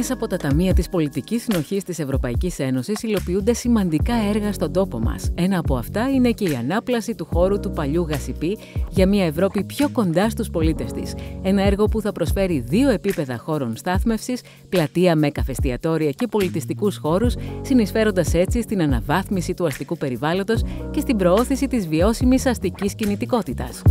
μέσα από τα ταμεία της πολιτικής συνοχής της Ευρωπαϊκής Ένωσης υλοποιούνται σημαντικά έργα στον τόπο μας. Ένα από αυτά είναι και η ανάπλαση του χώρου του παλιού Γασιπί για μια Ευρώπη πιο κοντά στους πολίτες της. Ένα έργο που θα προσφέρει δύο επίπεδα χώρων στάθμευσης, πλατεία με καφεστιατόρια και πολιτιστικούς χώρους, συνεισφέροντας έτσι στην αναβάθμιση του αστικού περιβάλλοντος και στην προώθηση της βιώσιμης αστικής κινητικότητας.